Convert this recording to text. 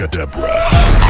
Abracadabra.